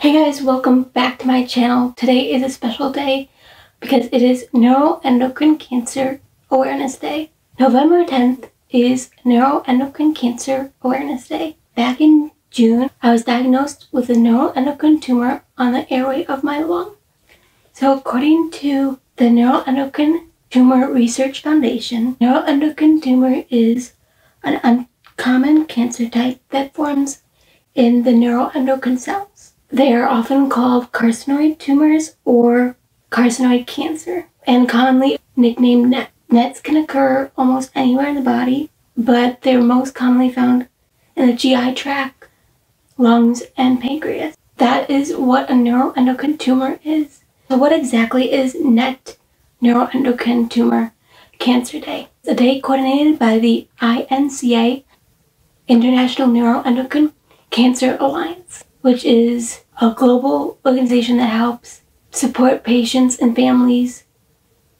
Hey guys, welcome back to my channel. Today is a special day because it is Neuroendocrine Cancer Awareness Day. November 10th is Neuroendocrine Cancer Awareness Day. Back in June, I was diagnosed with a neuroendocrine tumor on the airway of my lung. So according to the Neuroendocrine Tumor Research Foundation, neuroendocrine tumor is an uncommon cancer type that forms in the neuroendocrine cells. They are often called carcinoid tumors or carcinoid cancer and commonly nicknamed NET. NETs can occur almost anywhere in the body, but they're most commonly found in the GI tract, lungs, and pancreas. That is what a neuroendocrine tumor is. So, what exactly is NET neuroendocrine tumor cancer day? It's a day coordinated by the INCA, International Neuroendocrine Cancer Alliance which is a global organization that helps support patients and families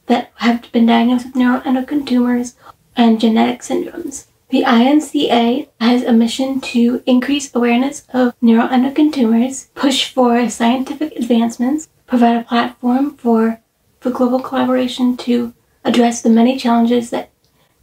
that have been diagnosed with neuroendocrine tumors and genetic syndromes. The INCA has a mission to increase awareness of neuroendocrine tumors, push for scientific advancements, provide a platform for, for global collaboration to address the many challenges that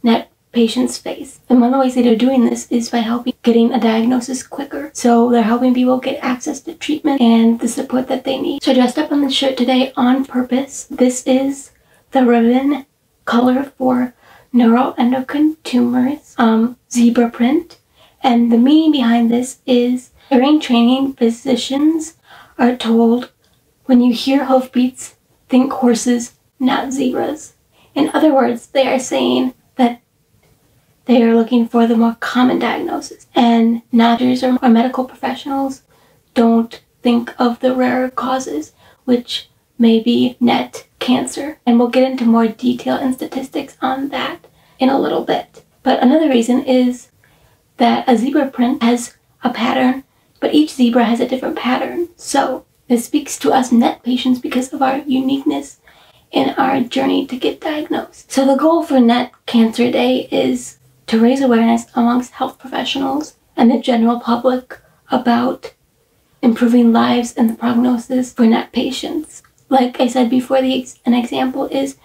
NET patients face. And one of the ways that they're doing this is by helping getting a diagnosis quicker. So they're helping people get access to treatment and the support that they need. So I dressed up on the shirt today on purpose. This is the ribbon color for neuroendocrine tumors, um, zebra print. And the meaning behind this is during training, physicians are told when you hear hoofbeats, think horses, not zebras. In other words, they are saying they are looking for the more common diagnosis. And doctors or, or medical professionals don't think of the rarer causes, which may be NET cancer. And we'll get into more detail and statistics on that in a little bit. But another reason is that a zebra print has a pattern, but each zebra has a different pattern. So this speaks to us NET patients because of our uniqueness in our journey to get diagnosed. So the goal for NET Cancer Day is to raise awareness amongst health professionals and the general public about improving lives and the prognosis for NET patients. Like I said before, the an example is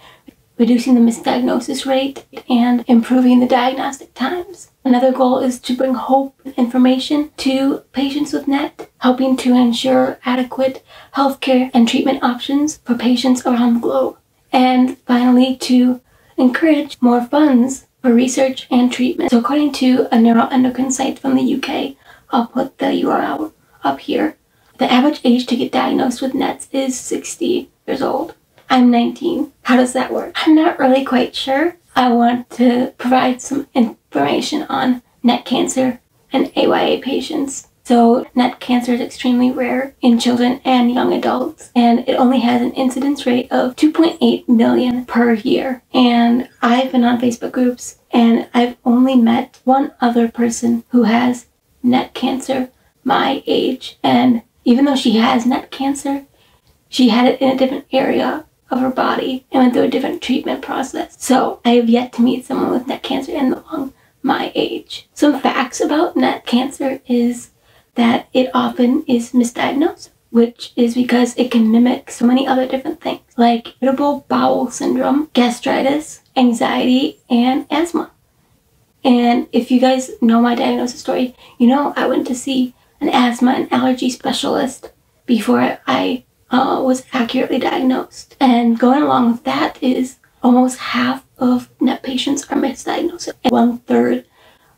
reducing the misdiagnosis rate and improving the diagnostic times. Another goal is to bring hope and information to patients with NET, helping to ensure adequate healthcare and treatment options for patients around the globe. And finally, to encourage more funds for research and treatment. So according to a neuroendocrine site from the UK, I'll put the URL up here. The average age to get diagnosed with NETs is 60 years old. I'm 19. How does that work? I'm not really quite sure. I want to provide some information on NET cancer and AYA patients. So NET cancer is extremely rare in children and young adults, and it only has an incidence rate of 2.8 million per year. And I've been on Facebook groups, and I've only met one other person who has NET cancer my age. And even though she has NET cancer, she had it in a different area of her body and went through a different treatment process. So I have yet to meet someone with NET cancer in the lung my age. Some facts about NET cancer is that it often is misdiagnosed, which is because it can mimic so many other different things like irritable bowel syndrome, gastritis, anxiety, and asthma. And if you guys know my diagnosis story, you know I went to see an asthma and allergy specialist before I uh, was accurately diagnosed. And going along with that is almost half of NET patients are misdiagnosed. And one third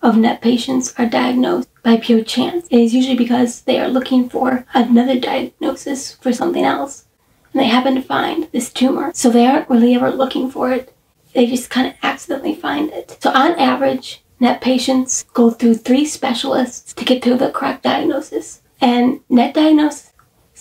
of NET patients are diagnosed by pure chance. It is usually because they are looking for another diagnosis for something else and they happen to find this tumor. So they aren't really ever looking for it. They just kind of accidentally find it. So on average, NET patients go through three specialists to get to the correct diagnosis. And NET diagnosis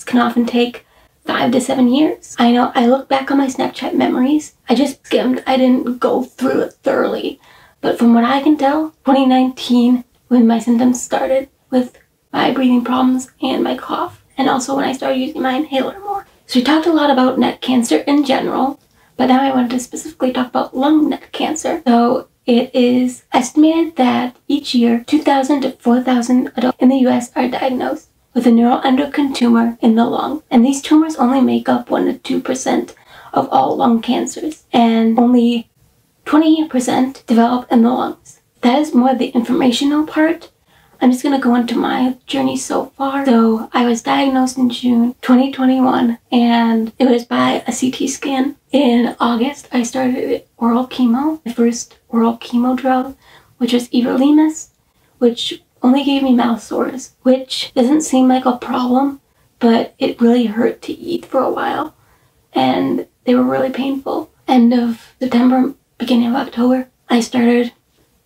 can often take five to seven years. I know I look back on my Snapchat memories. I just skimmed. I didn't go through it thoroughly. But from what I can tell, 2019, when my symptoms started with my breathing problems and my cough, and also when I started using my inhaler more. So we talked a lot about NET cancer in general, but now I wanted to specifically talk about lung NET cancer. So it is estimated that each year 2,000 to 4,000 adults in the US are diagnosed with a neuroendocrine tumor in the lung. And these tumors only make up 1 to 2% of all lung cancers, and only 20% develop in the lungs. That is more of the informational part. I'm just going to go into my journey so far. So, I was diagnosed in June 2021, and it was by a CT scan. In August, I started oral chemo, my first oral chemo drug, which was everolimus, which only gave me mouth sores, which doesn't seem like a problem, but it really hurt to eat for a while. And they were really painful. End of September, beginning of October, I started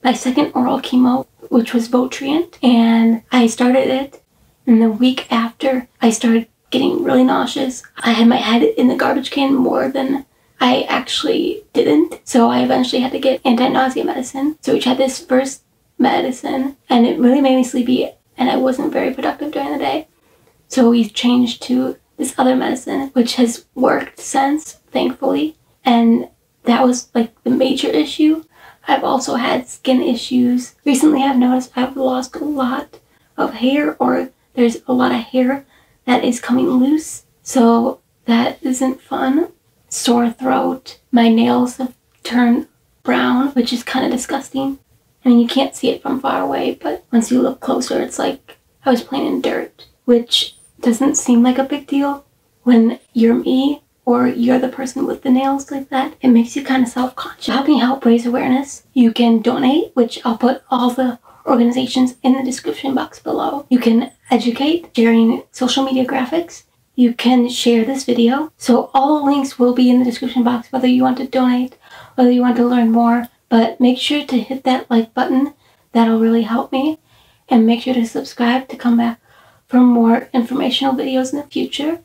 my second oral chemo, which was Votrient, and I started it. And the week after, I started getting really nauseous. I had my head in the garbage can more than I actually didn't. So I eventually had to get anti-nausea medicine. So we tried this first medicine and it really made me sleepy and I wasn't very productive during the day. So we changed to this other medicine, which has worked since, thankfully. And that was like the major issue. I've also had skin issues. Recently, I've noticed I've lost a lot of hair, or there's a lot of hair that is coming loose. So that isn't fun. Sore throat. My nails have turned brown, which is kind of disgusting. I mean, you can't see it from far away, but once you look closer, it's like I was playing in dirt, which doesn't seem like a big deal when you're me or you're the person with the nails like that. It makes you kind of self-conscious. Helping help raise awareness, you can donate, which I'll put all the organizations in the description box below. You can educate, sharing social media graphics. You can share this video. So all the links will be in the description box, whether you want to donate, whether you want to learn more, but make sure to hit that like button. That'll really help me. And make sure to subscribe to come back for more informational videos in the future.